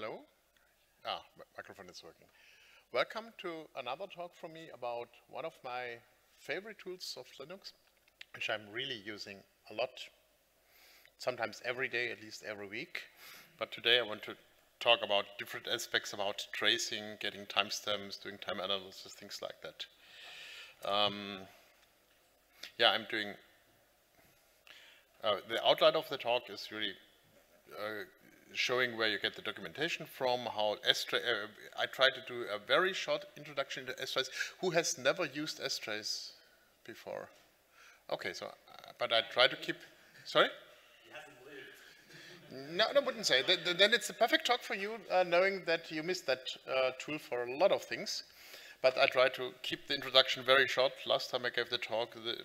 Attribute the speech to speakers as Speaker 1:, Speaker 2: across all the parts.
Speaker 1: Hello. Ah, microphone is working. Welcome to another talk from me about one of my favorite tools of Linux, which I'm really using a lot, sometimes every day, at least every week. But today I want to talk about different aspects about tracing, getting timestamps, doing time analysis, things like that. Um, yeah, I'm doing, uh, the outline of the talk is really uh, showing where you get the documentation from, how strace, uh, I try to do a very short introduction to strace. Who has never used strace before? Okay, so, uh, but I try to keep, sorry? No, I wouldn't say. Then it's a perfect talk for you, uh, knowing that you missed that uh, tool for a lot of things. But I try to keep the introduction very short. Last time I gave the talk, the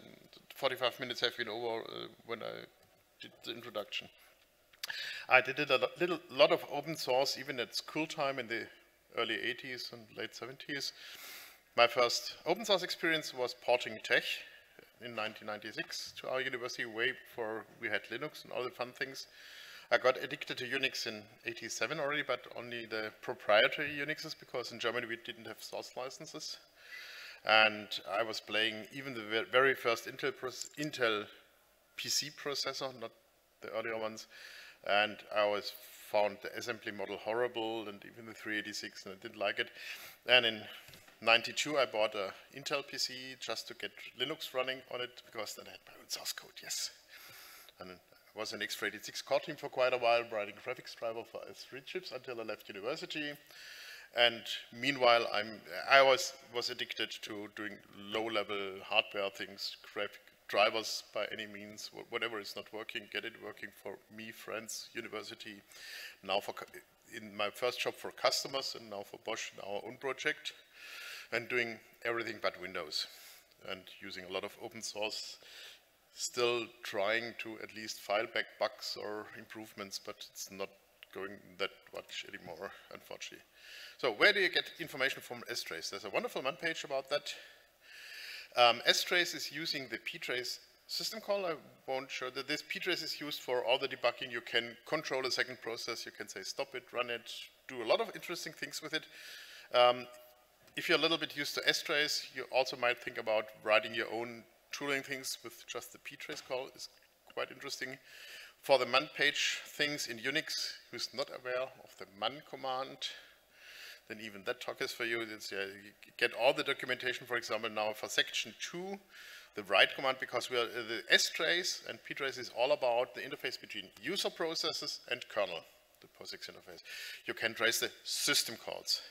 Speaker 1: 45 minutes have been over uh, when I did the introduction. I did a little, lot of open source, even at school time in the early 80s and late 70s. My first open source experience was porting TeX in 1996 to our university, way before we had Linux and all the fun things. I got addicted to Unix in 87 already, but only the proprietary Unixes because in Germany we didn't have source licenses. And I was playing even the very first Intel, Intel PC processor, not the earlier ones. And I always found the assembly model horrible and even the 386 and I didn't like it. And in 92 I bought a Intel PC just to get Linux running on it because then I had my own source code, yes. And I was an x86 core team for quite a while, writing graphics driver for S3 chips until I left university. And meanwhile, I'm, I was, was addicted to doing low-level hardware things, graphic drivers by any means, whatever is not working, get it working for me, friends, university. Now for, in my first job for customers and now for Bosch in our own project and doing everything but Windows and using a lot of open source still trying to at least file back bugs or improvements, but it's not going that much anymore, unfortunately. So where do you get information from strace? There's a wonderful man page about that. Um, strace is using the ptrace system call. I won't show that this ptrace is used for all the debugging. You can control a second process. You can say stop it, run it, do a lot of interesting things with it. Um, if you're a little bit used to strace, you also might think about writing your own tooling things with just the ptrace call is quite interesting. For the man page things in Unix, who's not aware of the man command, then even that talk is for you. It's, you get all the documentation, for example, now for section two, the write command, because we are, uh, the strace and ptrace is all about the interface between user processes and kernel, the POSIX interface. You can trace the system calls.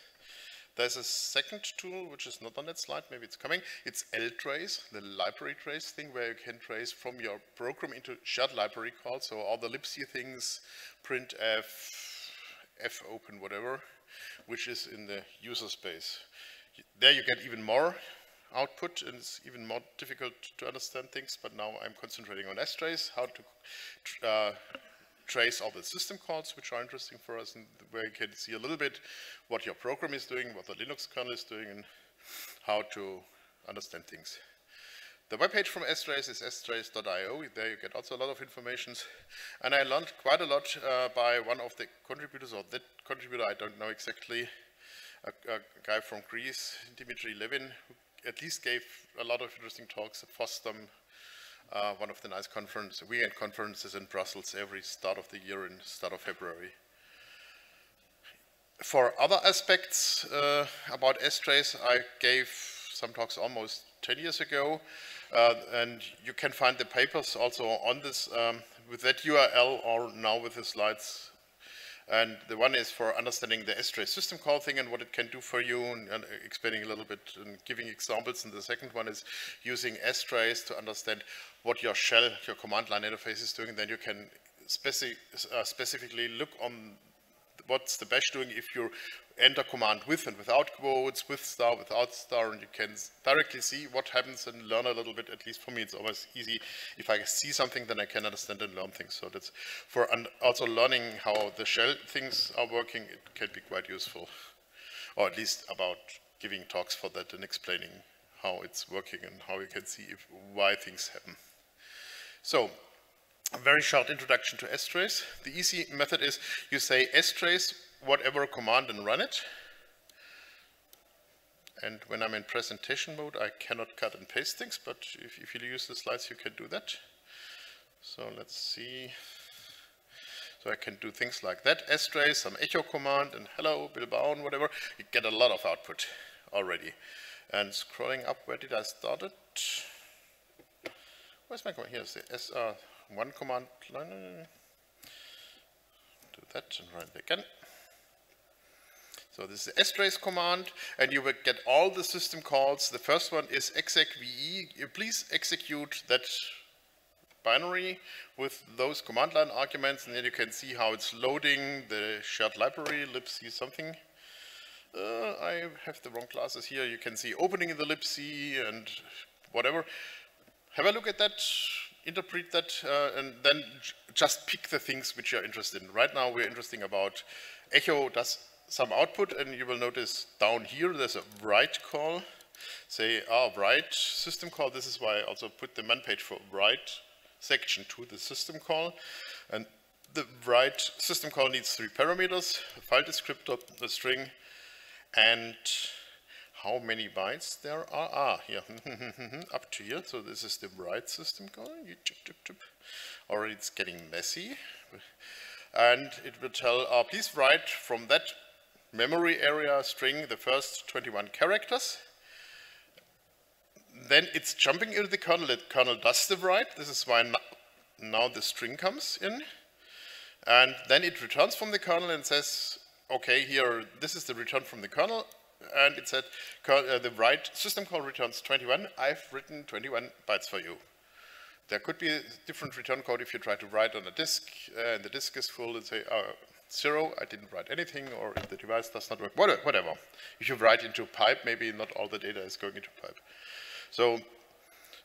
Speaker 1: There's a second tool, which is not on that slide, maybe it's coming. It's ltrace, the library trace thing, where you can trace from your program into shared library calls, so all the libc things, printf, fopen, whatever, which is in the user space. There you get even more output, and it's even more difficult to understand things, but now I'm concentrating on strace, how to uh, trace all the system calls, which are interesting for us, and where you can see a little bit what your program is doing, what the Linux kernel is doing, and how to understand things. The webpage from strace is strace.io. There you get also a lot of information. And I learned quite a lot uh, by one of the contributors, or that contributor, I don't know exactly, a, a guy from Greece, Dmitry Levin, who at least gave a lot of interesting talks at FOSDEM uh, one of the nice conference, weekend conferences in Brussels every start of the year in start of February. For other aspects uh, about strace, I gave some talks almost 10 years ago, uh, and you can find the papers also on this um, with that URL or now with the slides and the one is for understanding the strace system call thing and what it can do for you and, and, explaining a little bit and giving examples. And the second one is using strace to understand what your shell, your command line interface is doing. Then you can speci uh, specifically look on what's the bash doing if you enter command with and without quotes, with star, without star, and you can directly see what happens and learn a little bit. At least for me, it's always easy. If I see something, then I can understand and learn things. So that's for also learning how the shell things are working, it can be quite useful. Or at least about giving talks for that and explaining how it's working and how you can see if, why things happen. So a very short introduction to strace. The easy method is you say strace whatever command and run it. And when I'm in presentation mode, I cannot cut and paste things, but if, if you use the slides, you can do that. So let's see. So I can do things like that, strace, some echo command, and hello, Bilbao, and whatever. You get a lot of output already. And scrolling up, where did I start it? Where's my command? Here's the SR1 command line. Do that and run it again. So this is the strace command, and you will get all the system calls. The first one is execve. Please execute that binary with those command line arguments, and then you can see how it's loading the shared library, libc something. Uh, I have the wrong classes here. You can see opening in the libc and whatever. Have a look at that, interpret that, uh, and then just pick the things which you're interested in. Right now we're interested about echo does some output, and you will notice down here there's a write call. Say, ah, write system call. This is why I also put the man page for write section to the system call. And the write system call needs three parameters, a file descriptor, a string, and how many bytes there are. Ah, here, up to here. So this is the write system call. Already it's getting messy. And it will tell, uh, please write from that memory area string the first 21 characters then it's jumping into the kernel. The kernel does the write. This is why now the string comes in. And then it returns from the kernel and says, okay, here, this is the return from the kernel. And it said, uh, the write system call returns 21. I've written 21 bytes for you. There could be a different return code if you try to write on a disk uh, and the disk is full and say, oh, zero, I didn't write anything, or if the device does not work, whatever. If you write into pipe, maybe not all the data is going into pipe. So,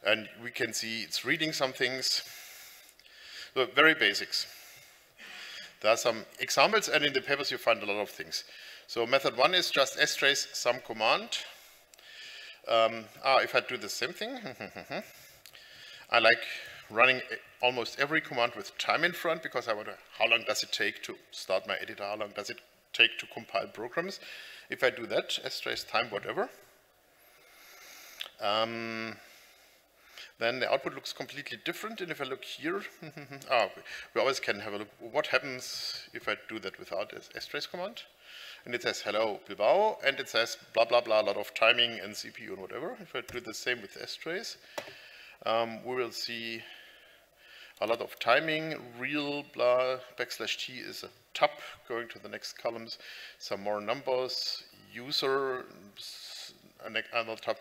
Speaker 1: and we can see it's reading some things. So very basics. There are some examples, and in the papers you find a lot of things. So method one is just strace some command. Um, ah, if I do the same thing, I like running almost every command with time in front because I wonder how long does it take to start my editor, how long does it take to compile programs. If I do that, strace time whatever, um, then the output looks completely different. And if I look here, ah, we always can have a look. What happens if I do that without a strace command? And it says hello Bilbao, and it says blah blah blah, a lot of timing and CPU and whatever. If I do the same with strace, um, we will see a lot of timing, real blah, backslash t is a tab going to the next columns, some more numbers, user, another tab.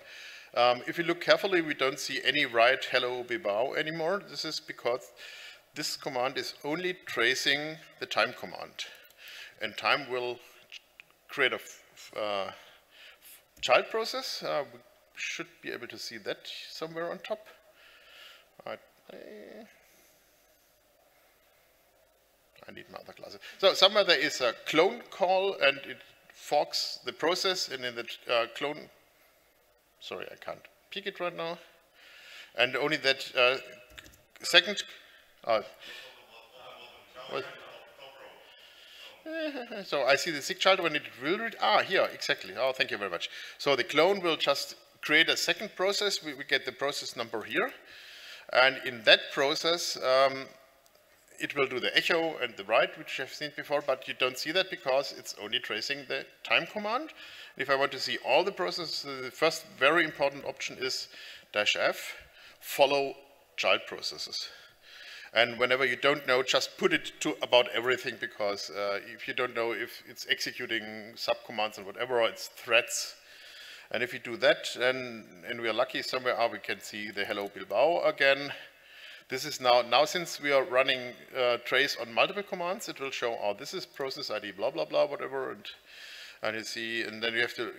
Speaker 1: Um, if you look carefully, we don't see any write hello Bilbao anymore. This is because this command is only tracing the time command. And time will create a uh, child process. Uh, we should be able to see that somewhere on top. Right. I need my other classes. So somewhere there is a clone call and it forks the process and in the uh, clone Sorry, I can't pick it right now. And only that uh, second. Uh, so I see the SIG child when it will read. Ah, here, exactly. Oh, thank you very much. So the clone will just create a second process. We, we get the process number here. And in that process, um, it will do the echo and the write, which I've seen before, but you don't see that because it's only tracing the time command. If I want to see all the processes, the first very important option is dash F, follow child processes. And whenever you don't know, just put it to about everything because uh, if you don't know if it's executing subcommands and whatever, or it's threads. And if you do that, then, and we are lucky somewhere, ah, we can see the hello Bilbao again. This is now, now since we are running uh, trace on multiple commands, it will show, oh, this is process ID, blah, blah, blah, whatever, and and you see, and then you have to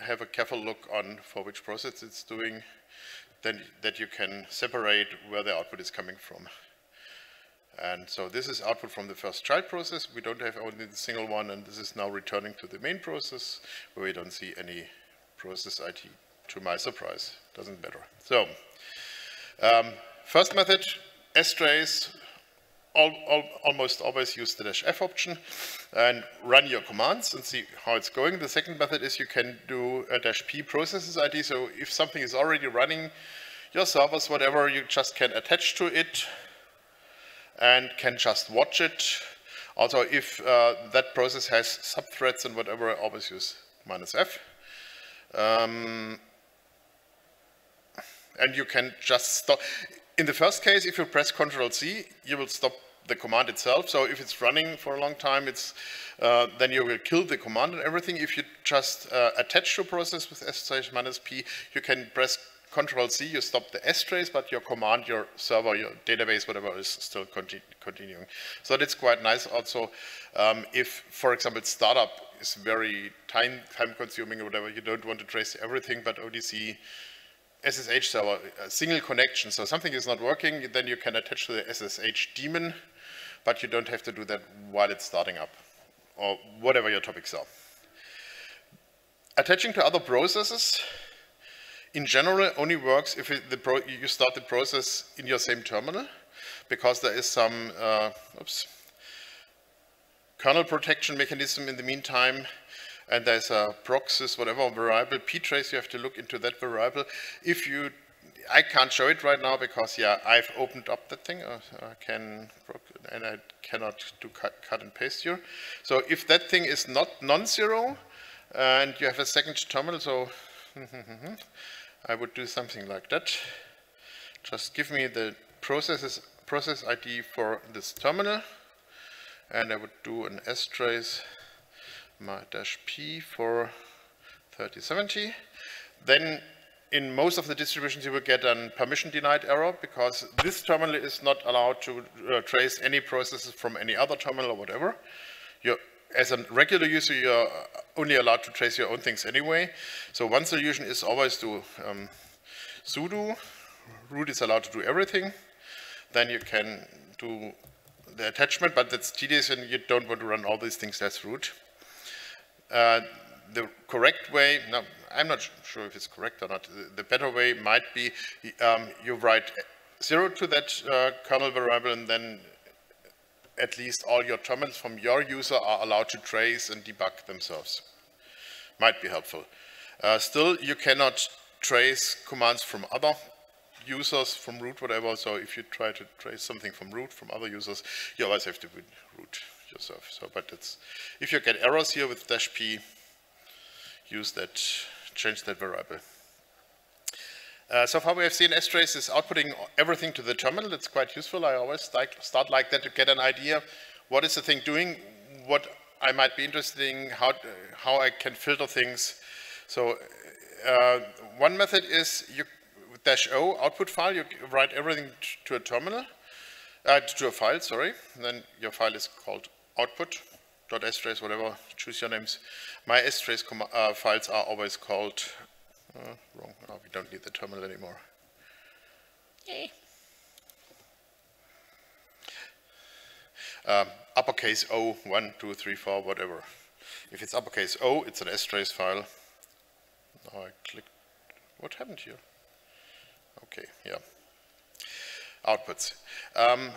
Speaker 1: have a careful look on for which process it's doing, then that you can separate where the output is coming from. And so this is output from the first child process. We don't have only the single one, and this is now returning to the main process, where we don't see any process ID, to my surprise. Doesn't matter. So, um, first method, strace, al al almost always use the dash F option and run your commands and see how it's going. The second method is you can do a dash P processes ID. So if something is already running, your servers, whatever, you just can attach to it and can just watch it. Also, if uh, that process has subthreads and whatever, I always use minus F. Um, and you can just stop. In the first case, if you press Control C, you will stop the command itself. So if it's running for a long time, it's uh, then you will kill the command and everything. If you just uh, attach to a process with S minus P, you can press Control C, you stop the strace, but your command, your server, your database, whatever is still continu continuing. So that's quite nice also. Um, if, for example, startup is very time, time consuming or whatever, you don't want to trace everything, but ODC SSH server, a single connection. So something is not working, then you can attach to the SSH daemon, but you don't have to do that while it's starting up, or whatever your topics are. Attaching to other processes, in general, only works if you start the process in your same terminal, because there is some, uh, oops, kernel protection mechanism in the meantime and there's a proxys, whatever variable, ptrace, you have to look into that variable. If you, I can't show it right now because, yeah, I've opened up that thing, uh, I can, and I cannot do cut, cut and paste here. So if that thing is not non-zero, and you have a second terminal, so I would do something like that. Just give me the processes, process ID for this terminal, and I would do an strace my dash P for 3070. Then in most of the distributions you will get a permission denied error because this terminal is not allowed to uh, trace any processes from any other terminal or whatever. You're, as a regular user, you're only allowed to trace your own things anyway. So one solution is always to um, sudo, root is allowed to do everything. Then you can do the attachment, but that's tedious and you don't want to run all these things as root. Uh, the correct way, no, I'm not sure if it's correct or not, the, better way might be um, you write zero to that uh, kernel variable and then at least all your terminals from your user are allowed to trace and debug themselves. Might be helpful. Uh, still, you cannot trace commands from other users, from root, whatever. So if you try to trace something from root, from other users, you always have to be root yourself. So, but it's, if you get errors here with dash p, use that, change that variable. Uh, so far we have seen strace is outputting everything to the terminal. It's quite useful. I always start like that to get an idea. What is the thing doing? What I might be interested in, how, how I can filter things. So uh, one method is you dash O output file, you write everything to a terminal, uh, to a file, sorry. Then your file is called output dot strace, whatever, choose your names. My strace uh, files are always called, uh, wrong, oh, we don't need the terminal anymore. Yay. Um, uppercase O, 1, 2, 3, 4, whatever. If it's uppercase O, it's an strace file. Now I click, what happened here? Okay, yeah. Outputs. Um,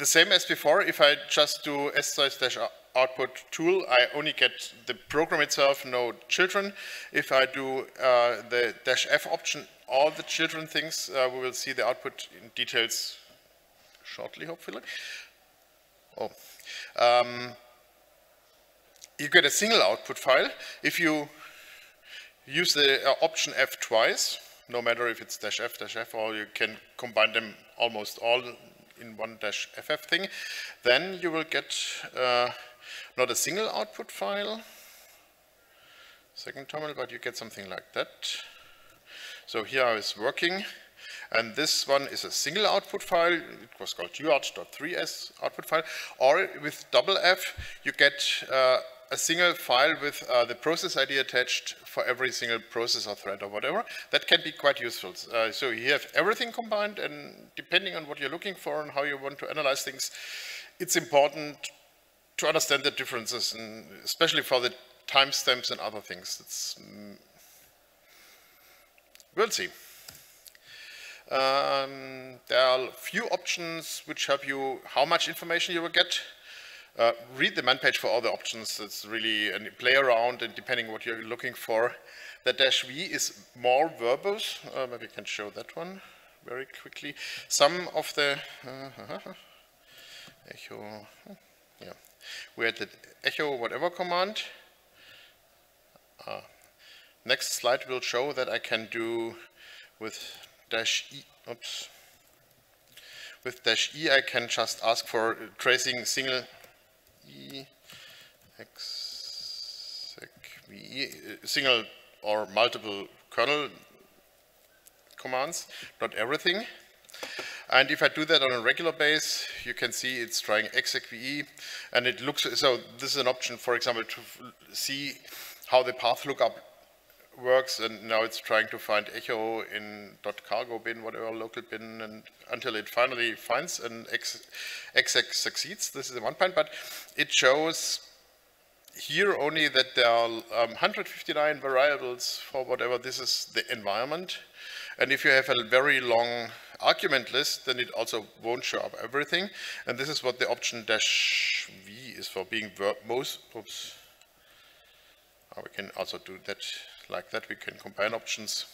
Speaker 1: the same as before, if I just do strace output tool, I only get the program itself, no children. If I do uh, the dash F option, all the children things, uh, we will see the output in details shortly, hopefully. Oh. Um, you get a single output file. If you use the uh, option F twice, no matter if it's dash F, dash F, or you can combine them almost all in one dash ff thing, then you will get uh, not a single output file, second terminal, but you get something like that. So here I was working, and this one is a single output file. It was called uart.3s output file. Or with double F, you get uh, a single file with uh, the process ID attached for every single process or thread or whatever. That can be quite useful. Uh, so you have everything combined and depending on what you're looking for and how you want to analyze things, it's important to understand the differences, and especially for the timestamps and other things. It's, mm, we'll see. Um, there are a few options which help you how much information you will get. Uh, read the man page for all the options. It's really and play around and depending what you're looking for. The dash V is more verbose. Uh, maybe I can show that one very quickly. Some of the uh, echo, yeah, we had the echo whatever command. Uh, next slide will show that I can do with dash E, oops, with dash E I can just ask for tracing single E exec uh, single or multiple kernel commands, not everything. And if I do that on a regular base, you can see it's trying execve, and it looks, so this is an option, for example, to see how the path lookup works and now it's trying to find echo in .cargo bin, whatever local bin, and until it finally finds an x exec succeeds. This is the one point, but it shows here only that there are um, 159 variables for whatever this is the environment. And if you have a very long argument list, then it also won't show up everything. And this is what the option dash V is for being most, oops. Oh, we can also do that like that. We can combine options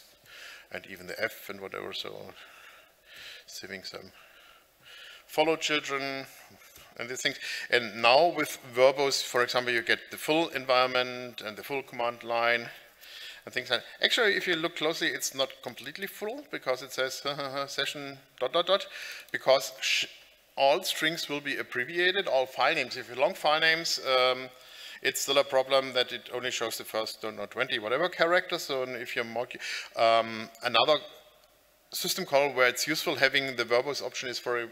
Speaker 1: and even the F and whatever. So saving some follow children and these things. And now with verbose, for example, you get the full environment and the full command line and things like that. Actually, if you look closely, it's not completely full because it says session dot dot dot because all strings will be abbreviated, all file names. If you long file names, um, it's still a problem that it only shows the first, don't know, 20 whatever characters. So if you're more, um, another system call where it's useful having the verbose option is for uh,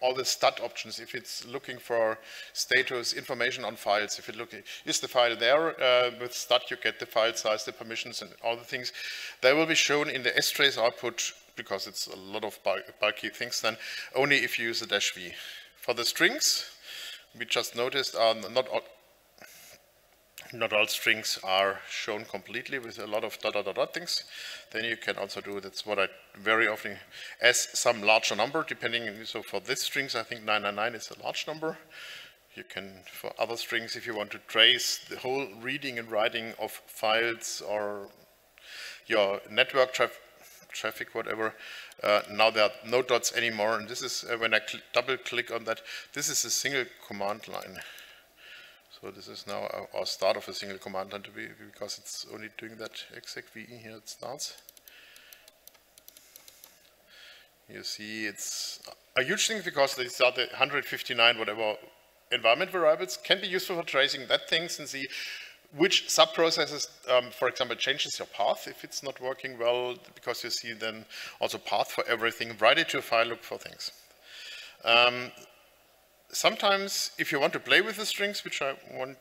Speaker 1: all the stat options. If it's looking for status information on files, if it look is the file there uh, with stat, you get the file size, the permissions, and all the things. They will be shown in the strace output because it's a lot of bulky things. Then only if you use a dash v. For the strings, we just noticed are not not all strings are shown completely with a lot of dot dot dot, dot things. Then you can also do, that's what I very often, as some larger number, depending, so for this strings, I think 999 is a large number. You can, for other strings, if you want to trace the whole reading and writing of files or your network traf traffic, whatever, uh, now there are no dots anymore. And this is, uh, when I cl double click on that, this is a single command line. So this is now our start of a single command line to be, because it's only doing that VE here it starts. You see it's a huge thing because they start the 159 whatever environment variables can be useful for tracing that things and see which subprocesses, um, for example, changes your path if it's not working well, because you see then also path for everything, write it to a file, look for things. Um, sometimes if you want to play with the strings, which I want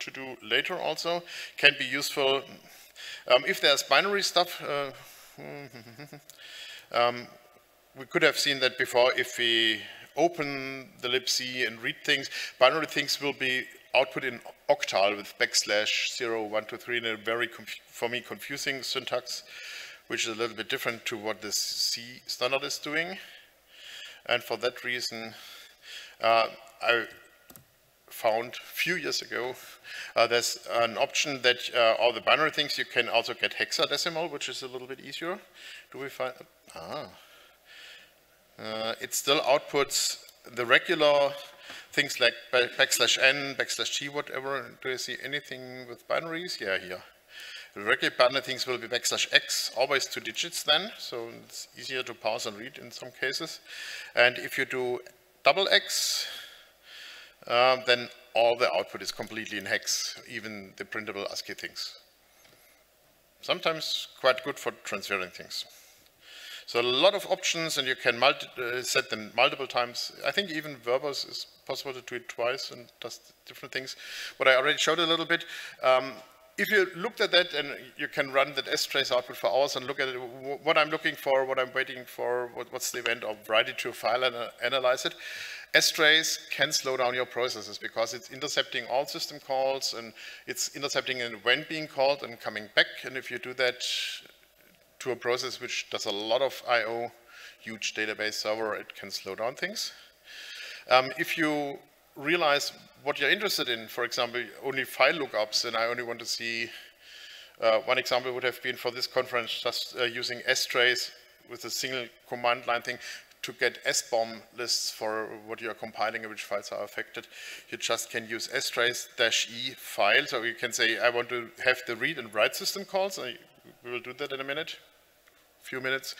Speaker 1: to do later also, can be useful. Um, if there's binary stuff, uh, um, we could have seen that before if we open the libc and read things, binary things will be output in octal with backslash 0, 1, 2, 3 in a very, for me, confusing syntax, which is a little bit different to what the C standard is doing. And for that reason, uh, I found a few years ago, uh, there's an option that uh, all the binary things you can also get hexadecimal, which is a little bit easier. Do we find, ah. Uh, it still outputs the regular things like backslash n, backslash t, whatever. Do you see anything with binaries? Yeah, here. The regular binary things will be backslash x, always two digits then, so it's easier to parse and read in some cases. And if you do double X, uh, then all the output is completely in hex, even the printable ASCII things. Sometimes quite good for transferring things. So a lot of options and you can uh, set them multiple times. I think even verbose is possible to do it twice and does different things. What I already showed a little bit, um, if you looked at that and you can run that strace output for hours and look at it, what I'm looking for, what I'm waiting for, what, what's the event, or write it to a file and uh, analyze it, strace can slow down your processes because it's intercepting all system calls and it's intercepting an event being called and coming back. And if you do that to a process which does a lot of I.O., huge database server, it can slow down things. Um, if you realize what you're interested in, for example, only file lookups, and I only want to see, uh, one example would have been for this conference, just uh, using strace with a single command line thing to get SBOM lists for what you're compiling and which files are affected. You just can use strace-e file, so you can say, I want to have the read and write system calls, and we will do that in a minute, few minutes.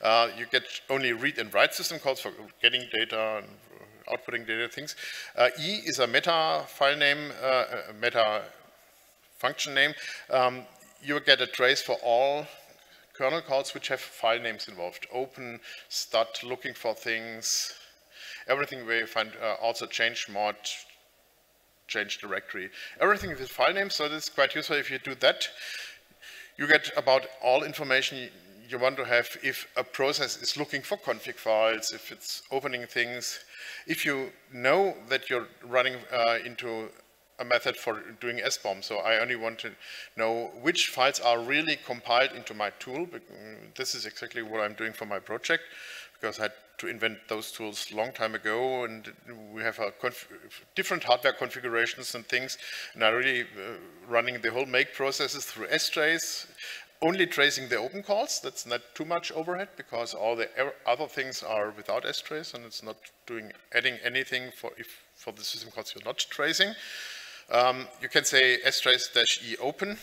Speaker 1: Uh, you get only read and write system calls for getting data and outputting data things. Uh, e is a meta file name, uh, meta function name. Um, you get a trace for all kernel calls which have file names involved. Open, start looking for things, everything where you find uh, also change mod, change directory. Everything with file names, so this is quite useful if you do that. You get about all information you want to have if a process is looking for config files, if it's opening things, if you know that you're running uh, into a method for doing SBOM, so I only want to know which files are really compiled into my tool. This is exactly what I'm doing for my project, because I had to invent those tools long time ago, and we have different hardware configurations and things, and I'm really uh, running the whole make processes through strace, only tracing the open calls. That's not too much overhead because all the other things are without strace and it's not doing adding anything for if for the system calls you're not tracing. Um, you can say strace-e open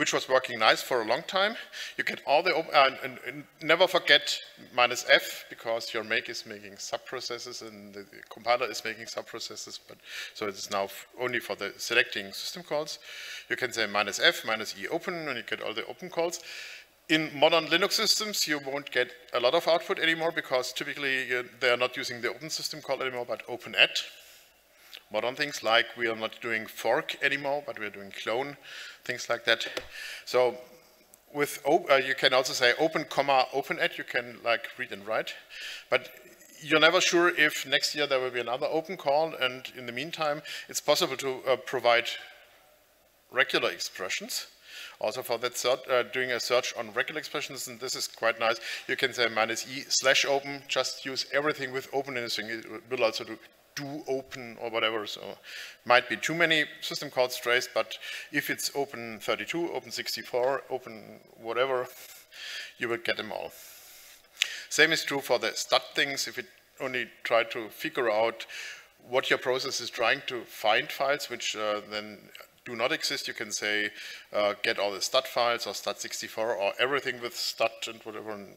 Speaker 1: which was working nice for a long time. You get all the, uh, and, and, never forget minus F, because your make is making subprocesses and the, the compiler is making subprocesses, but so it is now only for the selecting system calls. You can say minus F, minus E open, and you get all the open calls. In modern Linux systems, you won't get a lot of output anymore because typically they are not using the open system call anymore, but open at modern things like we are not doing fork anymore, but we're doing clone, things like that. So with uh, you can also say open comma open at you can like read and write, but you're never sure if next year there will be another open call, and in the meantime, it's possible to uh, provide regular expressions. Also for that, uh, doing a search on regular expressions, and this is quite nice. You can say minus e slash open, just use everything with open in a string. It will also do do open or whatever. So might be too many system calls traced, but if it's open 32, open 64, open whatever, you will get them all. Same is true for the stat things. If you only try to figure out what your process is trying to find files, which uh, then do not exist, you can say uh, get all the stat files or stat64 or everything with stat and whatever, and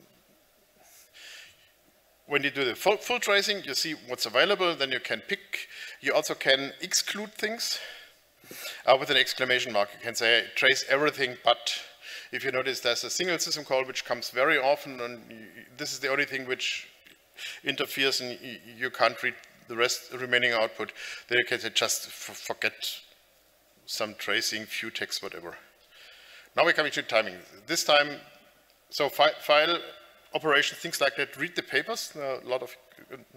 Speaker 1: when you do the full, tracing, you see what's available, then you can pick. You also can exclude things uh, with an exclamation mark. You can say trace everything, but if you notice there's a single system call which comes very often, and this is the only thing which interferes and you, can't read the rest remaining output, then you can say just forget some tracing, few text, whatever. Now we're coming to timing. This time, so fi file operations, things like that, read the papers, a lot of,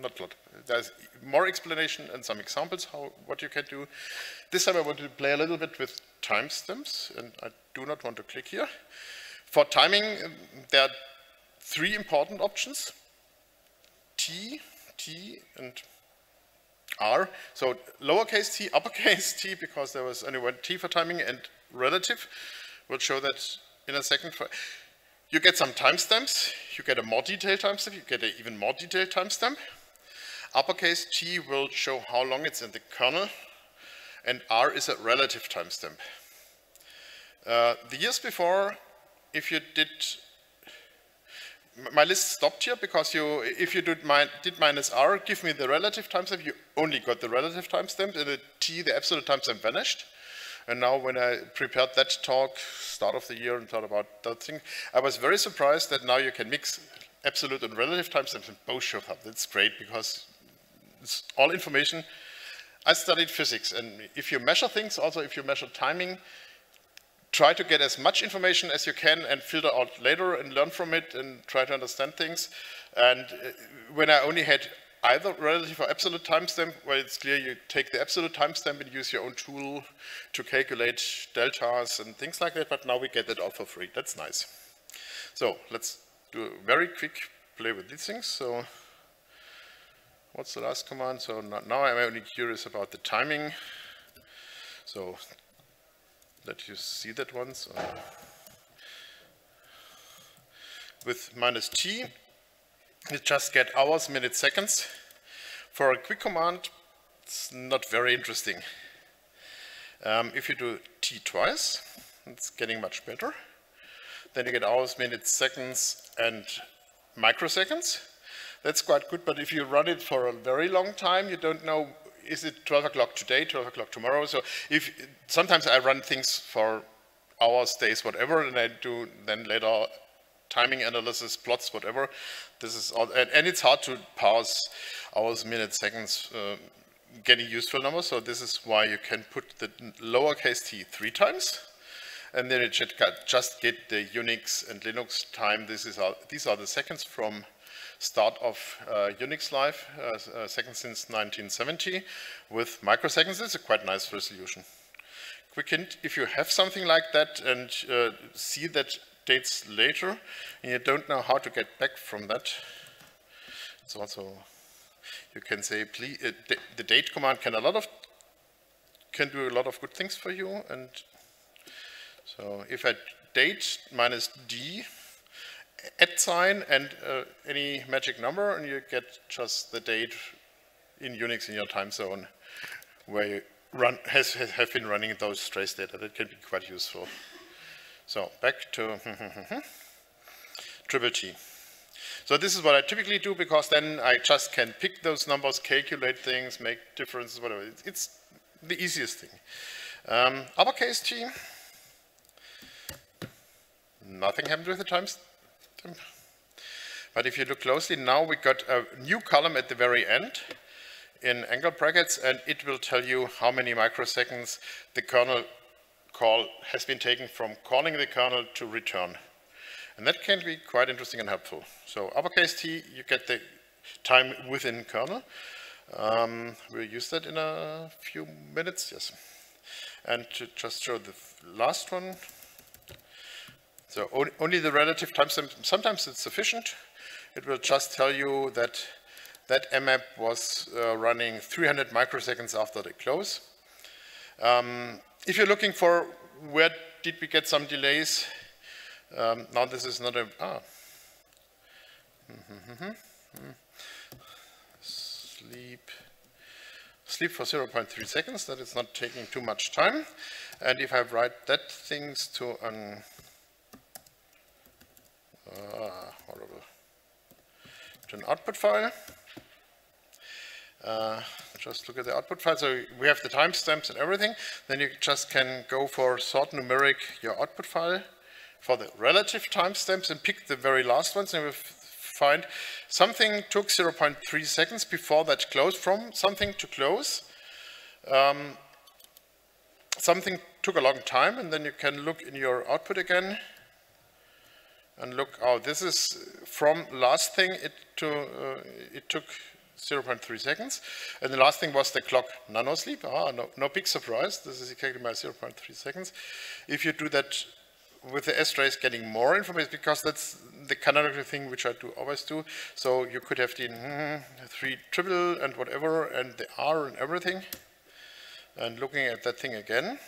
Speaker 1: not a lot, there's more explanation and some examples how what you can do. This time I want to play a little bit with timestamps, and I do not want to click here. For timing, um, there are three important options, T, T, and R. So lowercase t, uppercase t, because there was only one t for timing, and relative. We'll show that in a second. You get some timestamps, you get a more detailed timestamp, you get an even more detailed timestamp. Uppercase T will show how long it's in the kernel, and R is a relative timestamp. Uh, the years before, if you did, my list stopped here because you, if you did, my, did minus R, give me the relative timestamp, you only got the relative timestamp, and the T, the absolute timestamp vanished. And now when I prepared that talk, start of the year, and thought about that thing, I was very surprised that now you can mix absolute and relative timestamps and both show up. That's great because it's all information. I studied physics, and if you measure things, also if you measure timing, try to get as much information as you can and filter out later and learn from it and try to understand things. And uh, when I only had either relative or absolute timestamp, where it's clear you take the absolute timestamp and use your own tool to calculate deltas and things like that, but now we get that all for free. That's nice. So let's do a very quick play with these things. So what's the last command? So now I'm only curious about the timing. So let you see that once. Uh, with minus t, you just get hours, minutes, seconds. For a quick command, it's not very interesting. Um, if you do t twice, it's getting much better. Then you get hours, minutes, seconds, and microseconds. That's quite good, but if you run it for a very long time, you don't know, is it 12 o'clock today, 12 o'clock tomorrow? So if sometimes I run things for hours, days, whatever, and I do then later timing analysis, plots, whatever. This is all, and, and it's hard to parse hours, minutes, seconds, uh, getting useful numbers. So this is why you can put the lowercase t three times, and then it should just get the Unix and Linux time. This is all, these are the seconds from start of uh, Unix life, uh, uh, second since 1970, with microseconds. It's a quite nice resolution. Quick hint, if you have something like that and uh, see that dates later, and you don't know how to get back from that, it's also, you can say, please, uh, the date command can a lot of, can do a lot of good things for you, and so if I date minus d, at sign and uh, any magic number, and you get just the date in Unix in your time zone where you run has, has have been running those trace data. That can be quite useful. So back to triple T. So this is what I typically do because then I just can pick those numbers, calculate things, make differences, whatever. It's the easiest thing. Um, uppercase T, nothing happened with the times but if you look closely, now we got a new column at the very end in angle brackets, and it will tell you how many microseconds the kernel call has been taken from calling the kernel to return. And that can be quite interesting and helpful. So uppercase T, you get the time within kernel. Um, we'll use that in a few minutes, yes. And to just show the last one, so only the relative timestamp, sometimes it's sufficient. It will just tell you that that mmap was uh, running 300 microseconds after the close. Um, if you're looking for where did we get some delays, um, now this is not a, ah. Mm -hmm, Sleep, sleep for 0.3 seconds, that is not taking too much time. And if I write that things to an Ah, horrible. To an output file. Uh, just look at the output file. So we have the timestamps and everything. Then you just can go for sort numeric your output file for the relative timestamps and pick the very last ones and we find something took 0.3 seconds before that closed from something to close. Um, something took a long time and then you can look in your output again and look, oh, this is from last thing, it, to, uh, it took 0.3 seconds. And the last thing was the clock nanosleep. Ah, no, no big surprise. This is exactly my 0.3 seconds. If you do that with the strace getting more information, because that's the canonical thing which I do always do. So you could have the mm, three triple and whatever, and the R and everything. And looking at that thing again,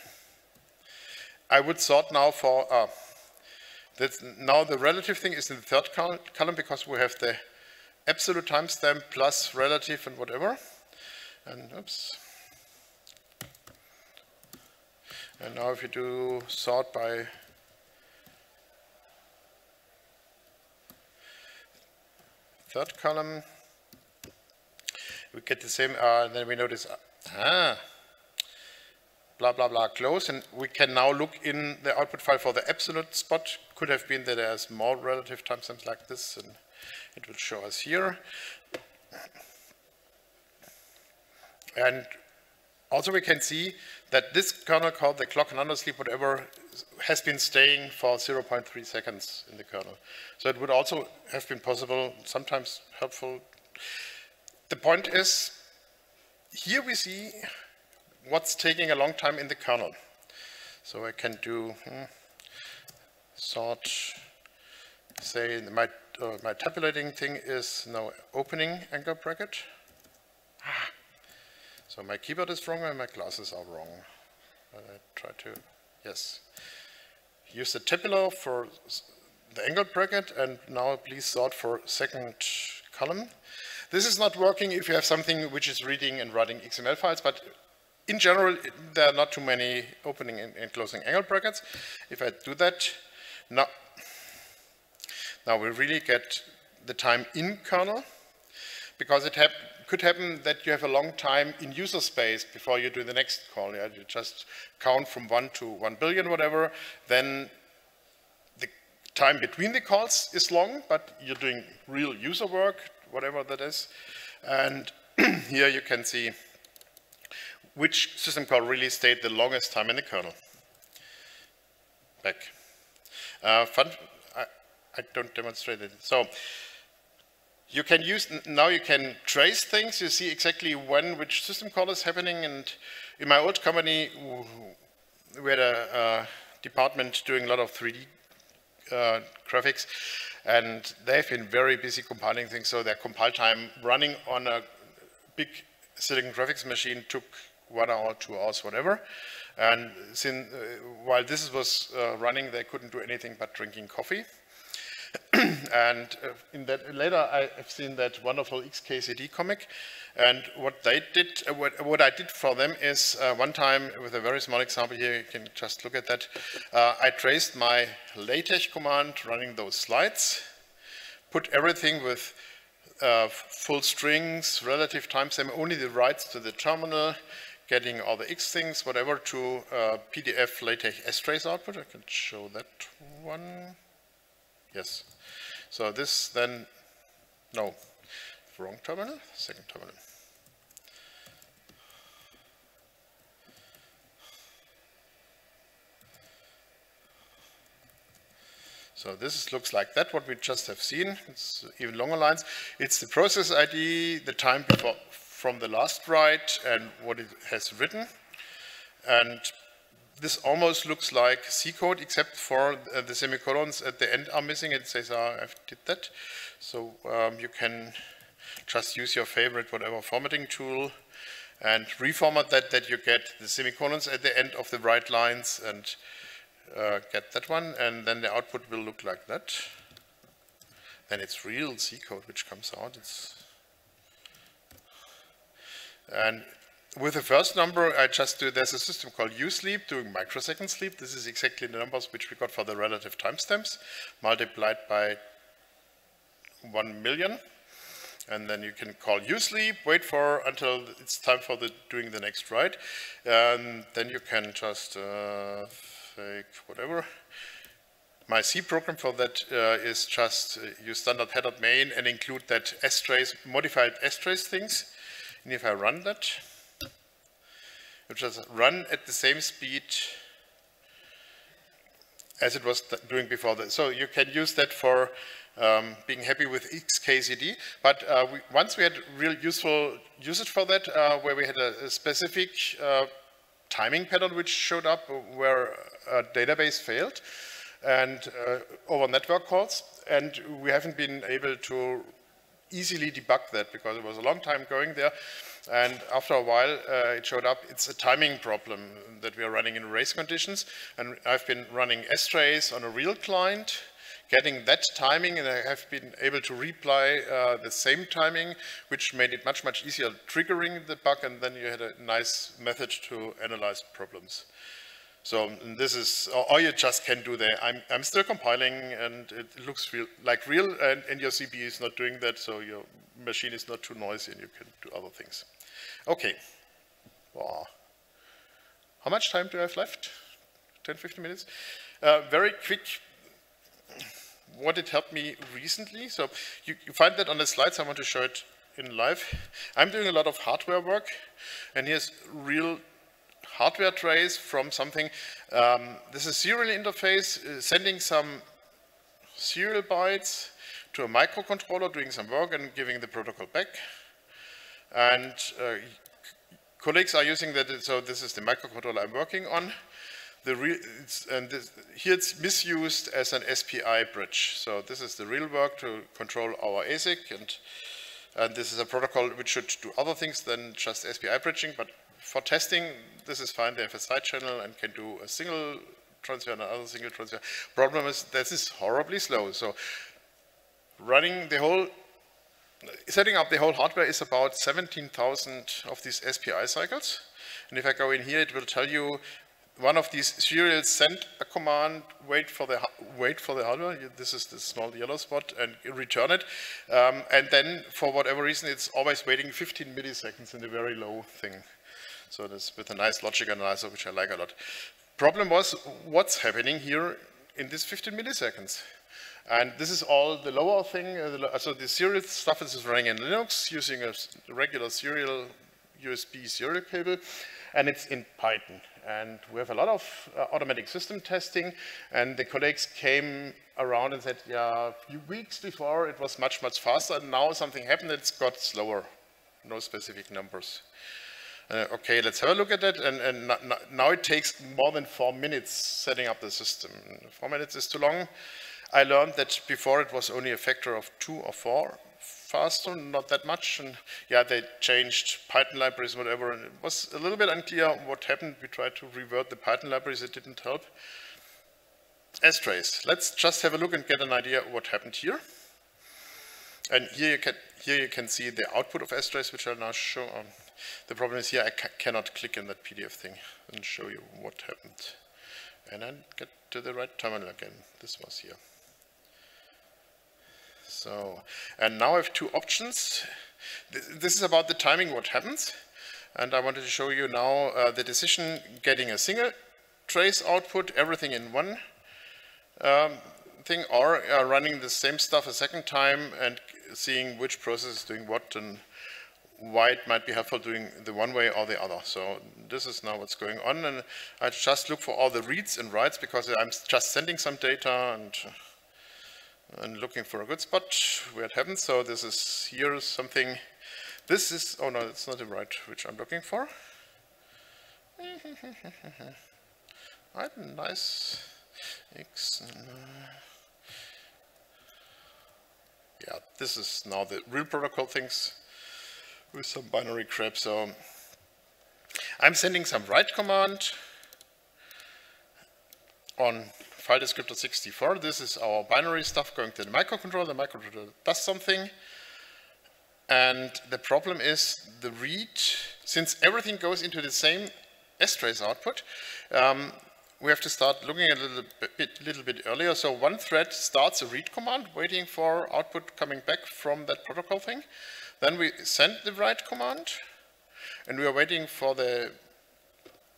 Speaker 1: I would sort now for, uh, now the relative thing is in the third column because we have the absolute timestamp plus relative and whatever. And oops. And now if you do sort by third column, we get the same, uh, then we notice, ah, blah, blah, blah, close. And we can now look in the output file for the absolute spot. Could have been that there's more relative timestamps like this, and it will show us here. And also we can see that this kernel called the clock nanosleep, whatever, has been staying for 0.3 seconds in the kernel. So it would also have been possible, sometimes helpful. The point is, here we see what's taking a long time in the kernel. So I can do hmm, sort, say my my tabulating thing is now opening angle bracket. Ah. So my keyboard is wrong and my glasses are wrong. I try to, yes. Use the tabular for the angle bracket and now please sort for second column. This is not working if you have something which is reading and writing XML files, but in general, there are not too many opening and, closing angle brackets. If I do that, now, now we really get the time in kernel, because it hap could happen that you have a long time in user space before you do the next call. Yeah? You just count from 1 to 1 billion, whatever, then the time between the calls is long, but you're doing real user work, whatever that is. And here you can see which system call really stayed the longest time in the kernel. Back. Uh, fun, I, don't demonstrate it. So you can use, now you can trace things, you see exactly when which system call is happening. And in my old company, we had a, a department doing a lot of 3D uh, graphics. And they've been very busy compiling things, so their compile time running on a big silicon graphics machine took one hour, two hours, whatever. And since, uh, while this was uh, running, they couldn't do anything but drinking coffee. and uh, in that later, I have seen that wonderful XKCD comic. And what they did, uh, what, what, I did for them is uh, one time, with a very small example here, you can just look at that. Uh, I traced my LaTeX command running those slides, put everything with uh, full strings, relative timestamp, only the writes to the terminal, getting all the X things, whatever, to uh, PDF LaTeX strace output. I can show that one. Yes. So this then, no, wrong terminal, second terminal. So this looks like that, what we just have seen. It's even longer lines. It's the process ID, the time before, from the last write and what it has written. And this almost looks like C code, except for uh, the semicolons at the end are missing. It says, oh, I did that. So um, you can just use your favorite whatever formatting tool and reformat that, that you get the semicolons at the end of the right lines and uh, get that one. And then the output will look like that. Then it's real C code which comes out. It's and with the first number, I just do, there's a system called usleep doing microsecond sleep. This is exactly the numbers which we got for the relative timestamps multiplied by 1 million. And then you can call usleep, wait for until it's time for the doing the next write. And then you can just uh, fake whatever. My C program for that uh, is just uh, use standard header main and include that strace, modified strace things. And if I run that, it just run at the same speed as it was doing before that. So you can use that for um, being happy with XKCD. But uh, we, once we had real useful usage for that, uh, where we had a, a specific uh, timing pattern which showed up where a database failed and uh, over network calls. And we haven't been able to easily debug that because it was a long time going there. And after a while, uh, it showed up, it's a timing problem that we are running in race conditions. And I've been running strace on a real client, getting that timing, and I have been able to reply uh, the same timing, which made it much, much easier triggering the bug, and then you had a nice method to analyze problems. So this is, or you just can do that. I'm, I'm still compiling and it looks real, like real and, and, your CPU is not doing that, so your machine is not too noisy and you can do other things. Okay. Wow. How much time do I have left? 10, 15 minutes? Uh, very quick, what it helped me recently. So you, you find that on the slides, I want to show it in live. I'm doing a lot of hardware work, and here's real hardware trace from something. Um, this is serial interface, uh, sending some serial bytes to a microcontroller, doing some work and giving the protocol back. And uh, colleagues are using that, so this is the microcontroller I'm working on. it's, and this, here it's misused as an SPI bridge. So this is the real work to control our ASIC, and, and this is a protocol which should do other things than just SPI bridging, but for testing, this is fine. They have a side channel and can do a single transfer and another single transfer. Problem is this is horribly slow. So running the whole, setting up the whole hardware is about 17,000 of these SPI cycles. And if I go in here, it will tell you one of these serials send a command, wait for the wait for the hardware. This is the small yellow spot, and return it. Um, and then, for whatever reason, it's always waiting 15 milliseconds in the very low thing. So this with a nice logic analyzer, which I like a lot. Problem was, what's happening here in this 15 milliseconds? And this is all the lower thing. Uh, so the serial stuff is running in Linux using a regular serial USB serial cable, and it's in Python. And we have a lot of uh, automatic system testing, and the colleagues came around and said, yeah, a few weeks before it was much, much faster, and now something happened, it's got slower. No specific numbers. Uh, okay, let's have a look at that. And, and now it takes more than four minutes setting up the system. Four minutes is too long. I learned that before it was only a factor of two or four faster, not that much. And yeah, they changed Python libraries, whatever. And it was a little bit unclear what happened. We tried to revert the Python libraries. It didn't help. strace. Let's just have a look and get an idea what happened here. And here you can, here you can see the output of strace, which I'll now show. Um, the problem is here I ca cannot click in that PDF thing and show you what happened. And then get to the right terminal again. This was here. So, and now I have two options. This is about the timing, what happens. And I wanted to show you now uh, the decision getting a single trace output, everything in one um, thing, or uh, running the same stuff a second time and seeing which process is doing what and why it might be helpful doing the one way or the other. So this is now what's going on and I just look for all the reads and writes because I'm just sending some data and and looking for a good spot where it happens. So this is here something, this is, oh no, it's not the right which I'm looking for. I right, nice X. Uh, yeah, this is now the real protocol things with some binary crap. So I'm sending some write command on file descriptor 64. This is our binary stuff going to the microcontroller. The microcontroller does something. And the problem is the read, since everything goes into the same strace output, um, we have to start looking a little bit, little bit earlier. So one thread starts a read command, waiting for output coming back from that protocol thing. Then we send the write command, and we are waiting for the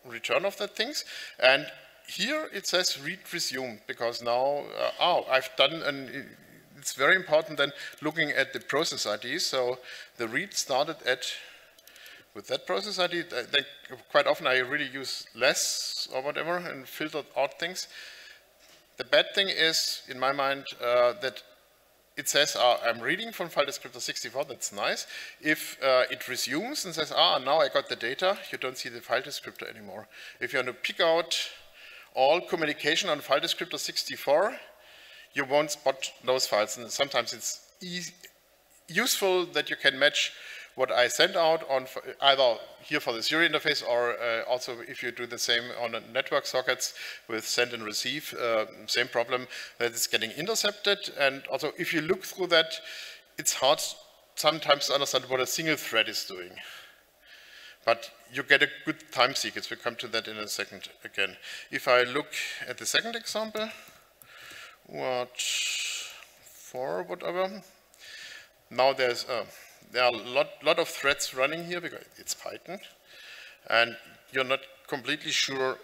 Speaker 1: return of that things. And here it says read resume because now, uh, oh, I've done an, it's very important then looking at the process ID. So the read started at, with that process ID, they, quite often I really use less or whatever and filtered out things. The bad thing is, in my mind, uh, that it says, uh, I'm reading from file descriptor 64, that's nice. If uh, it resumes and says, ah, now I got the data, you don't see the file descriptor anymore. If you want to pick out all communication on file descriptor 64, you won't spot those files. And sometimes it's easy, useful that you can match what I send out on either here for the serial interface or uh, also if you do the same on network sockets with send and receive, uh, same problem that it's getting intercepted. And also if you look through that, it's hard sometimes to understand what a single thread is doing. But you get a good time sequence. We'll come to that in a second again. If I look at the second example, what for whatever, now there's a, there are a lot, lot of threads running here because it's Python, and you're not completely sure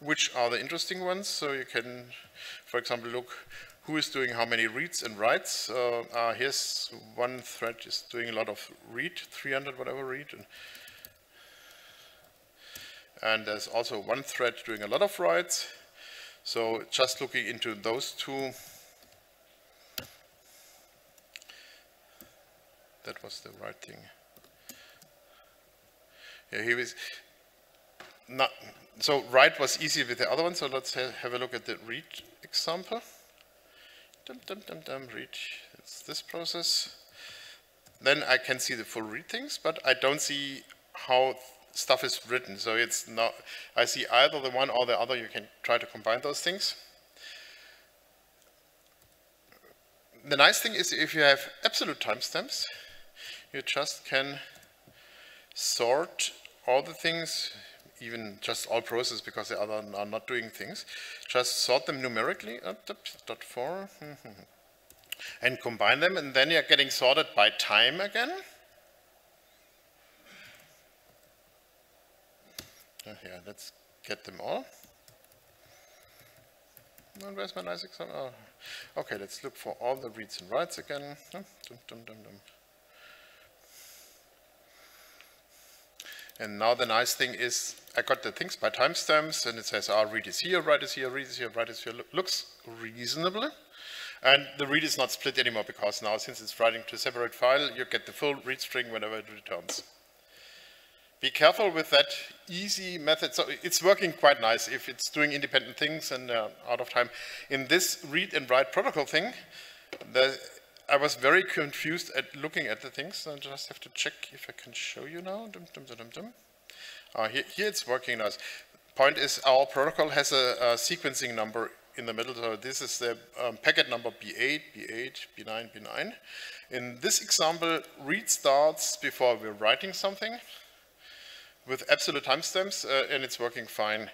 Speaker 1: which are the interesting ones. So you can, for example, look who is doing how many reads and writes. Uh, uh, here's one thread is doing a lot of read, 300 whatever read, and and there's also one thread doing a lot of writes. So just looking into those two, that was the right thing. Yeah, he was, not, so write was easy with the other one, so let's ha have a look at the read example. Dum, dum, dum, dum, read, it's this process. Then I can see the full read things, but I don't see how stuff is written. So it's not, I see either the one or the other, you can try to combine those things. The nice thing is if you have absolute timestamps, you just can sort all the things even just all processes because the other are not doing things. Just sort them numerically, dot four, hmm, hmm, hmm, and combine them, and then you're getting sorted by time again. Uh, yeah, let's get them all. And where's my nice example? Oh. Okay, let's look for all the reads and writes again. Dum, dum, dum, And now the nice thing is I got the things by timestamps and it says, ah, read is here, write is here, read is here, write is here. Looks reasonable. And the read is not split anymore because now since it's writing to a separate file, you get the full read string whenever it returns. Be careful with that easy method. So it's working quite nice if it's doing independent things and uh, out of time. In this read and write protocol thing, the, I was very confused at looking at the things. I just have to check if I can show you now. Dum, dum, dum, uh, here, here, it's working nice. Point is our protocol has a, a, sequencing number in the middle. So this is the um, packet number B8, B8, B9, B9. In this example, read starts before we're writing something with absolute timestamps, uh, and it's working fine.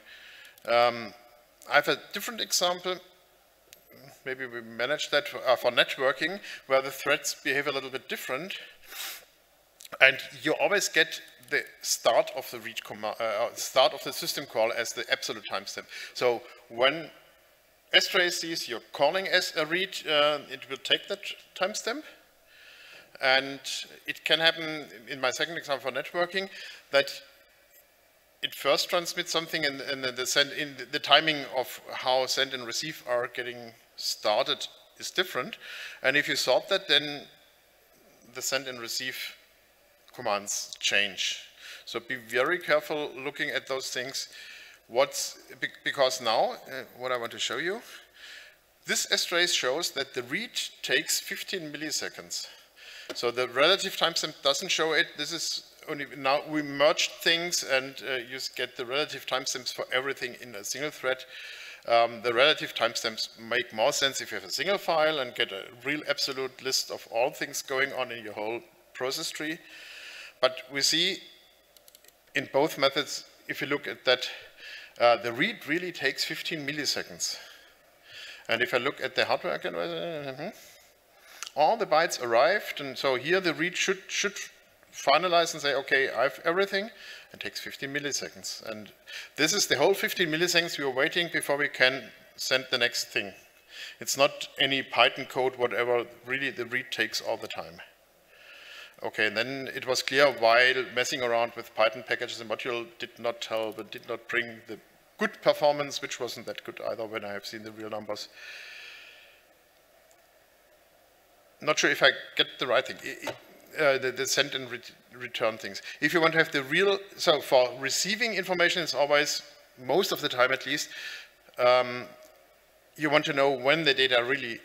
Speaker 1: Um, I have a different example maybe we manage that for, uh, for networking, where the threads behave a little bit different. And you always get the start of the read command, uh, uh, start of the system call as the absolute timestamp. So when strace sees you're calling as a read, uh, it will take that timestamp. And it can happen, in my second example for networking, that it first transmits something and, and the, send in the, the timing of how send and receive are getting started is different. And if you sort that, then the send and receive commands change. So be very careful looking at those things. What's because now, uh, what I want to show you, this strace shows that the read takes 15 milliseconds. So the relative timestamp doesn't show it. This is only now we merged things and uh, you get the relative timestamps for everything in a single thread. Um, the relative timestamps make more sense if you have a single file and get a real absolute list of all things going on in your whole process tree. But we see in both methods, if you look at that, uh, the read really takes 15 milliseconds. And if I look at the hardware again, uh, uh, all the bytes arrived, and so here the read should, should finalize and say, okay, I have everything. It takes 15 milliseconds. And this is the whole 15 milliseconds we are waiting before we can send the next thing. It's not any Python code, whatever, really the read takes all the time. Okay, and then it was clear while messing around with Python packages and module did not help and did not bring the good performance, which wasn't that good either when I have seen the real numbers. Not sure if I get the right thing. It, uh, the, the, send and re return things. If you want to have the real, so for receiving information, it's always, most of the time at least, um, you want to know when the data really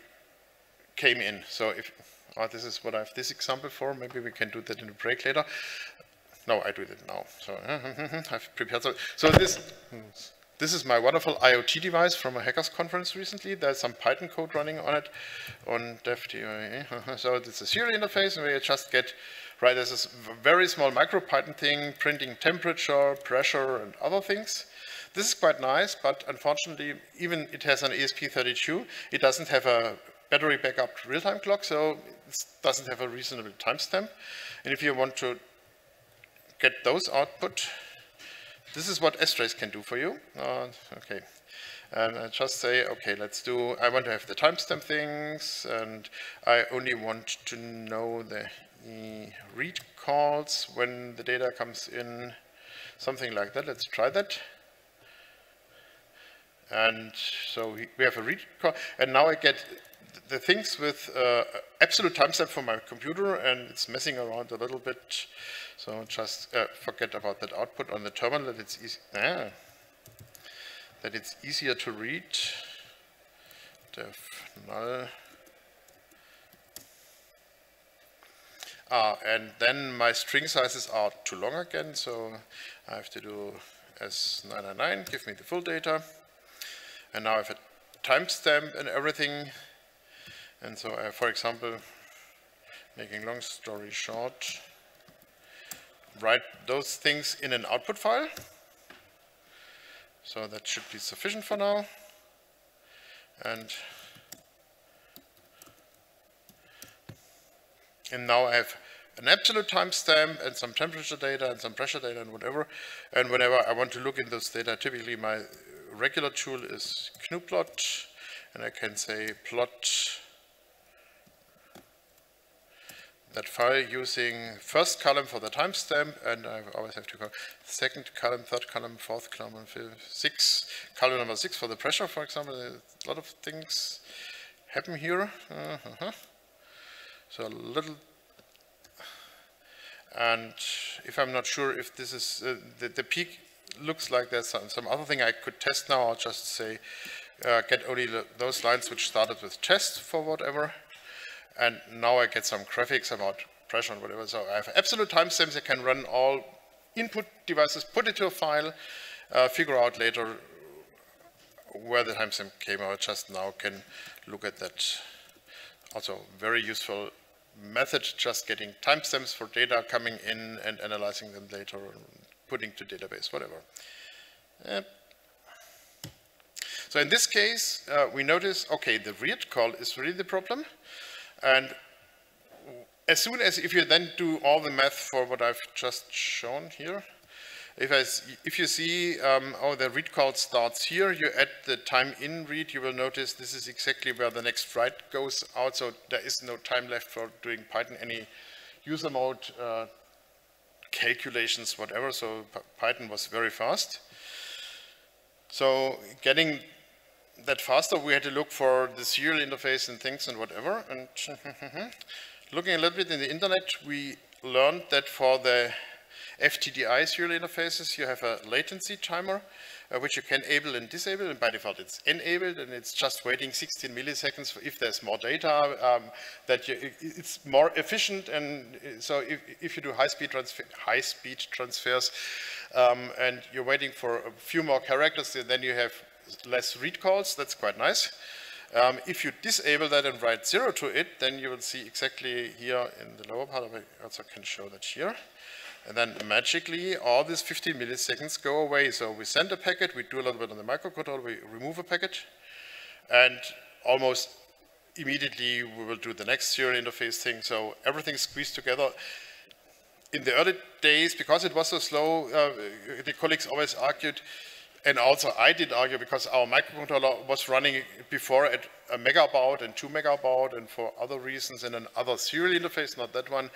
Speaker 1: came in. So if, oh, this is what I have this example for, maybe we can do that in a break later. No, I do that now. So I've prepared. So, so this, this is my wonderful IoT device from a hackers conference recently. There's some Python code running on it on dev.to. So it's a serial interface where you just get, right, there's this very small MicroPython thing printing temperature, pressure, and other things. This is quite nice, but unfortunately, even it has an ESP32, it doesn't have a battery backup real-time clock, so it doesn't have a reasonable timestamp. And if you want to get those output, this is what strace can do for you. Uh, okay. And I just say, okay, let's do, I want to have the timestamp things, and I only want to know the read calls when the data comes in, something like that. Let's try that. And so we have a read call, and now I get the things with uh, absolute timestamp for my computer and it's messing around a little bit. So just uh, forget about that output on the terminal that it's easy, ah, that it's easier to read. dev null. Ah, and then my string sizes are too long again, so I have to do S999, give me the full data. And now I have a timestamp and everything. And so, I, for example, making long story short, write those things in an output file. So that should be sufficient for now. And, and now I have an absolute timestamp and some temperature data and some pressure data and whatever. And whenever I want to look in those data, typically my regular tool is gnuplot, and I can say plot that file using first column for the timestamp, and I always have to go second column, third column, fourth column, fifth, six, column number six for the pressure, for example. A lot of things happen here. Uh -huh. So a little, and if I'm not sure if this is, uh, the, the peak looks like there's some, some other thing I could test now, I'll just say uh, get only those lines which started with test for whatever. And now I get some graphics about pressure and whatever. So I have absolute timestamps. I can run all input devices, put it to a file, uh, figure out later where the timestamp came out. Just now can look at that. Also very useful method, just getting timestamps for data coming in and analyzing them later putting to database, whatever. So in this case, uh, we notice, okay, the read call is really the problem. And as soon as, if you then do all the math for what I've just shown here, if, I, if you see, um, oh, the read call starts here, you add the time in read, you will notice this is exactly where the next write goes out, so there is no time left for doing Python any user mode uh, calculations, whatever, so Python was very fast. So getting that faster, we had to look for the serial interface and things and whatever. And looking a little bit in the internet, we learned that for the FTDI serial interfaces, you have a latency timer uh, which you can enable and disable, and by default it's enabled, and it's just waiting 16 milliseconds if there's more data, um, that you, it's more efficient, and uh, so if, if you do high-speed transfer, high-speed transfers, um, and you're waiting for a few more characters, then you have less read calls, that's quite nice. Um, if you disable that and write zero to it, then you will see exactly here in the lower part, of it. I also can show that here. And then magically, all these 15 milliseconds go away. So we send a packet, we do a little bit on the microcontroller, we remove a packet, and almost immediately we will do the next serial interface thing. So everything squeezed together. In the early days, because it was so slow, uh, the colleagues always argued, and also I did argue because our microcontroller was running before at a megabaud and two megabaud and for other reasons in another serial interface, not that one.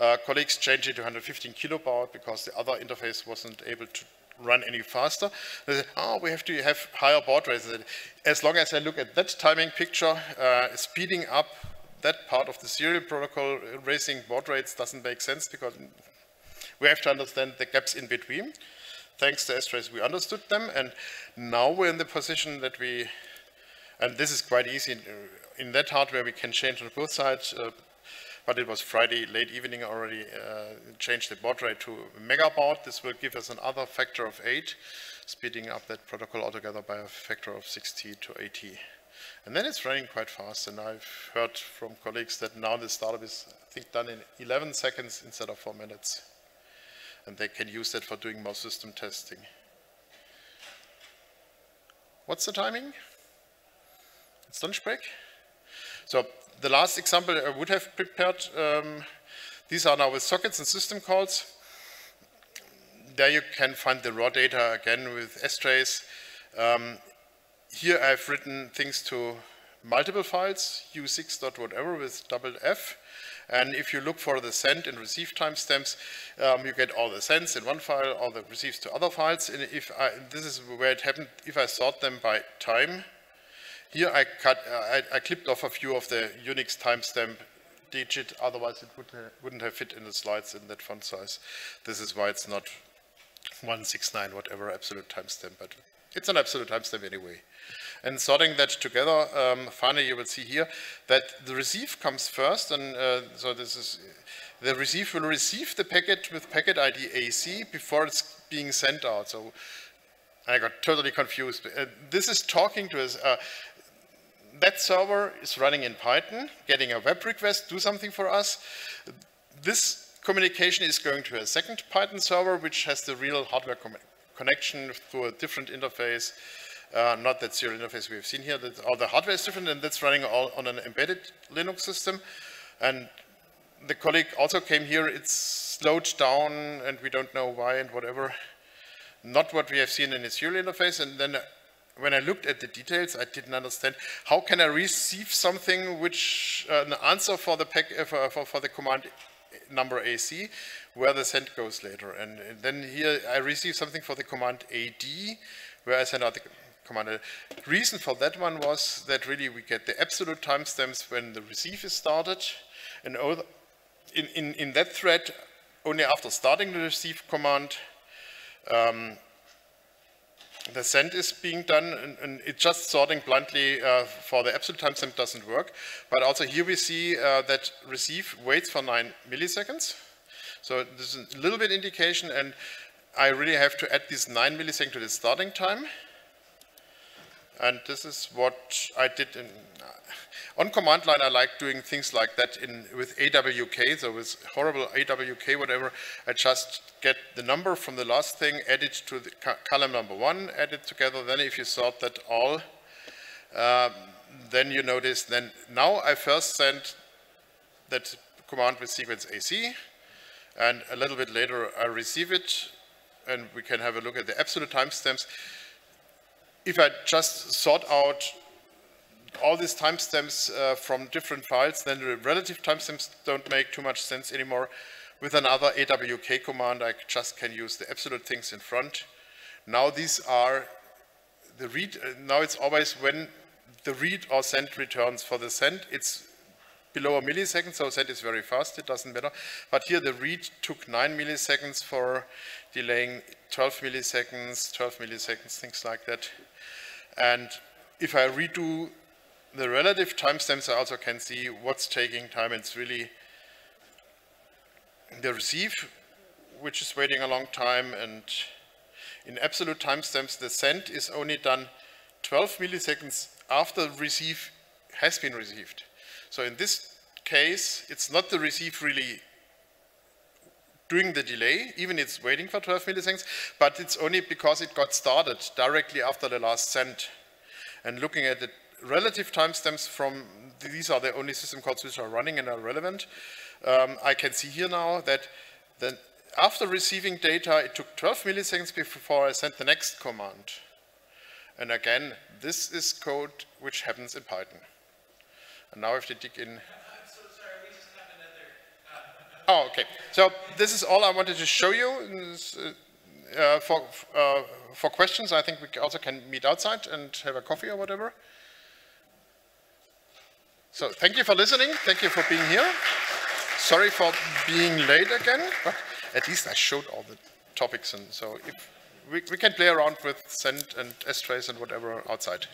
Speaker 1: Uh, colleagues changed it to 115 kilobaud because the other interface wasn't able to run any faster. They said, oh, we have to have higher baud rates. As long as I look at that timing picture, uh, speeding up that part of the serial protocol, raising baud rates doesn't make sense because we have to understand the gaps in between thanks to strace, we understood them, and now we're in the position that we, and this is quite easy, in that hardware we can change on both sides, uh, but it was Friday late evening already, uh, changed the baud rate to megabaud. This will give us another factor of 8, speeding up that protocol altogether by a factor of 60 to 80. And then it's running quite fast, and I've heard from colleagues that now the startup is, I think, done in 11 seconds instead of 4 minutes and they can use that for doing more system testing. What's the timing? It's lunch break. So the last example I would have prepared, um, these are now with sockets and system calls. There you can find the raw data again with strace. Um, here I've written things to multiple files, u6 dot whatever with double f. And if you look for the send and receive timestamps, um, you get all the sends in one file, all the receives to other files. And if I, this is where it happened, if I sort them by time, Here I cut, uh, I, I, clipped off a few of the Unix timestamp digit, otherwise it would, wouldn't have fit in the slides in that font size. This is why it's not 169 whatever absolute timestamp, but it's an absolute timestamp anyway. And sorting that together, um, finally you will see here that the receive comes first, and uh, so this is, the receive will receive the packet with packet ID AC before it's being sent out. So I got totally confused. Uh, this is talking to us. Uh, that server is running in Python, getting a web request, do something for us. This communication is going to a second Python server, which has the real hardware connection through a different interface. Uh, not that serial interface we have seen here, that all the hardware is different and that's running all on an embedded Linux system. And the colleague also came here, it's slowed down and we don't know why and whatever. Not what we have seen in the serial interface. And then when I looked at the details, I didn't understand how can I receive something which uh, an answer for the pack, uh, for, for, for, the command number AC, where the send goes later. And, and then here I receive something for the command AD, where I send out the command. The reason for that one was that really we get the absolute timestamps when the receive is started, and in, in, in that thread, only after starting the receive command, um, the send is being done, and, and it's just sorting bluntly uh, for the absolute timestamp doesn't work. But also here we see uh, that receive waits for 9 milliseconds. So this is a little bit indication, and I really have to add this 9 milliseconds to the starting time. And this is what I did in, uh, on command line. I like doing things like that in with AWK, so with horrible AWK, whatever. I just get the number from the last thing, add it to the column number one, add it together. Then if you sort that all, um, then you notice, then now I first send that command with sequence AC, and a little bit later I receive it, and we can have a look at the absolute timestamps if I just sort out all these timestamps uh, from different files, then the relative timestamps don't make too much sense anymore. With another AWK command, I just can use the absolute things in front. Now these are the read, uh, now it's always when the read or send returns. For the send, it's below a millisecond, so send is very fast, it doesn't matter. But here the read took 9 milliseconds for delaying 12 milliseconds, 12 milliseconds, things like that. And if I redo the relative timestamps, I also can see what's taking time. It's really the receive, which is waiting a long time, and in absolute timestamps, the send is only done 12 milliseconds after receive has been received. So in this case, it's not the receive really doing the delay, even it's waiting for 12 milliseconds, but it's only because it got started directly after the last send. And looking at the relative timestamps from, these are the only system calls which are running and are relevant, um, I can see here now that then after receiving data, it took 12 milliseconds before I sent the next command. And again, this is code which happens in Python. And now if they dig in Oh, okay. So this is all I wanted to show you. Uh, for, uh, for questions, I think we also can meet outside and have a coffee or whatever. So thank you for listening. Thank you for being here. Sorry for being late again, but at least I showed all the topics. And so if we, we can play around with send and strace and whatever outside.